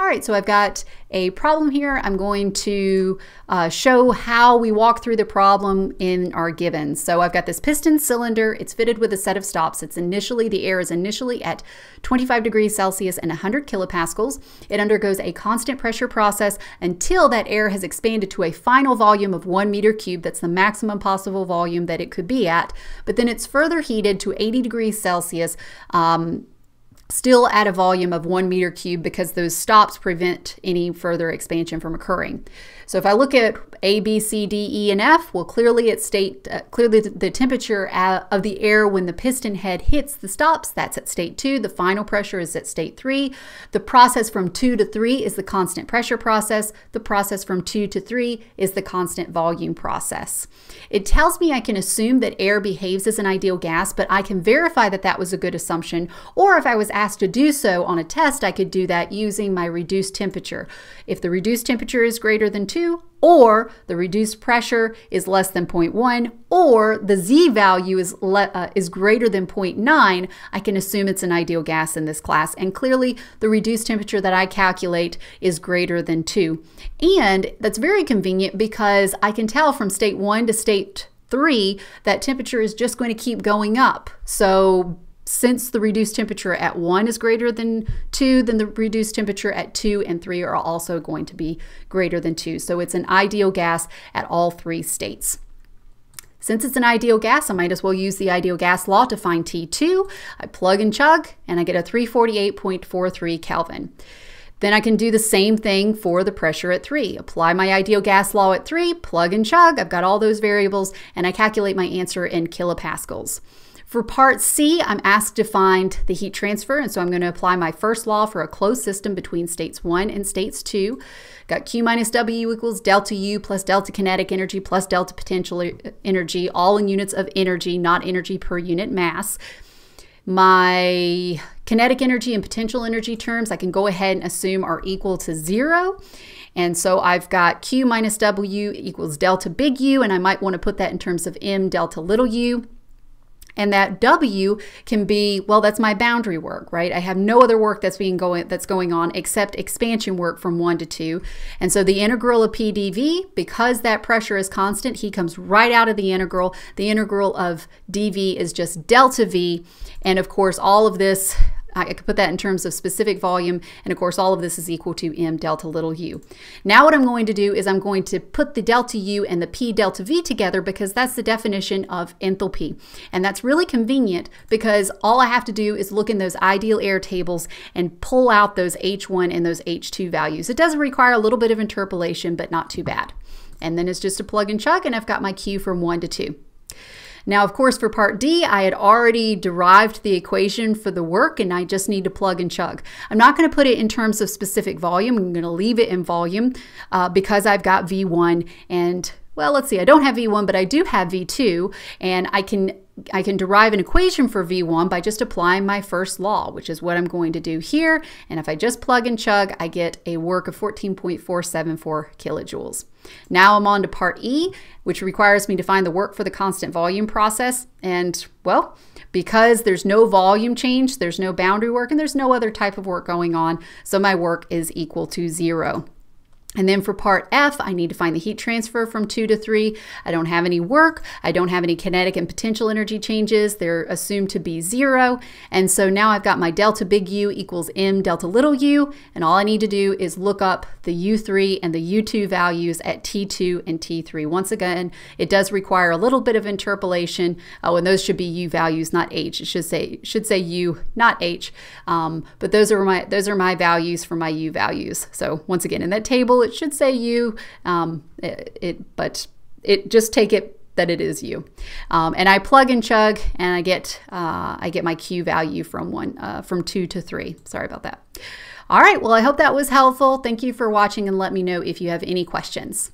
All right, so I've got a problem here. I'm going to uh, show how we walk through the problem in our givens. So I've got this piston cylinder. It's fitted with a set of stops. It's initially, the air is initially at 25 degrees Celsius and 100 kilopascals. It undergoes a constant pressure process until that air has expanded to a final volume of one meter cubed. That's the maximum possible volume that it could be at. But then it's further heated to 80 degrees Celsius um, still at a volume of one meter cubed because those stops prevent any further expansion from occurring. So if I look at A, B, C, D, E, and F, well, clearly it state uh, clearly the, the temperature of the air when the piston head hits the stops, that's at state two. The final pressure is at state three. The process from two to three is the constant pressure process. The process from two to three is the constant volume process. It tells me I can assume that air behaves as an ideal gas, but I can verify that that was a good assumption. Or if I was asked to do so on a test, I could do that using my reduced temperature. If the reduced temperature is greater than two, or the reduced pressure is less than 0.1, or the Z value is, uh, is greater than 0.9, I can assume it's an ideal gas in this class. And clearly, the reduced temperature that I calculate is greater than 2. And that's very convenient because I can tell from state 1 to state 3 that temperature is just going to keep going up. So since the reduced temperature at 1 is greater than 2, then the reduced temperature at 2 and 3 are also going to be greater than 2. So it's an ideal gas at all three states. Since it's an ideal gas, I might as well use the ideal gas law to find T2. I plug and chug, and I get a 348.43 Kelvin. Then I can do the same thing for the pressure at 3. Apply my ideal gas law at 3, plug and chug. I've got all those variables, and I calculate my answer in kilopascals. For part C, I'm asked to find the heat transfer, and so I'm going to apply my first law for a closed system between states 1 and states 2. Got Q minus W equals delta U plus delta kinetic energy plus delta potential energy, all in units of energy, not energy per unit mass. My kinetic energy and potential energy terms I can go ahead and assume are equal to zero. And so I've got Q minus W equals delta big U, and I might want to put that in terms of M delta little u. And that W can be, well, that's my boundary work, right? I have no other work that's being going that's going on except expansion work from one to two. And so the integral of PdV, because that pressure is constant, he comes right out of the integral. The integral of dV is just delta V. And of course, all of this I could put that in terms of specific volume, and of course all of this is equal to m delta little u. Now what I'm going to do is I'm going to put the delta u and the p delta v together because that's the definition of enthalpy. And that's really convenient because all I have to do is look in those ideal air tables and pull out those H1 and those H2 values. It does require a little bit of interpolation, but not too bad. And then it's just a plug and chug, and I've got my Q from 1 to 2. Now, of course, for part D, I had already derived the equation for the work and I just need to plug and chug. I'm not going to put it in terms of specific volume. I'm going to leave it in volume uh, because I've got V1 and well, let's see, I don't have V1, but I do have V2, and I can I can derive an equation for V1 by just applying my first law, which is what I'm going to do here. And if I just plug and chug, I get a work of 14.474 kilojoules. Now I'm on to part E, which requires me to find the work for the constant volume process. And well, because there's no volume change, there's no boundary work, and there's no other type of work going on, so my work is equal to zero. And then for part F, I need to find the heat transfer from 2 to 3. I don't have any work. I don't have any kinetic and potential energy changes. They're assumed to be 0. And so now I've got my delta big U equals m delta little u. And all I need to do is look up the U3 and the U2 values at T2 and T3. Once again, it does require a little bit of interpolation. Oh, and those should be U values, not H. It should say should say U, not H. Um, but those are my those are my values for my U values. So once again, in that table, it should say U, um, it, it, but it just take it that it is U. Um, and I plug and chug, and I get uh, I get my Q value from one uh, from two to three. Sorry about that. All right. Well, I hope that was helpful. Thank you for watching, and let me know if you have any questions.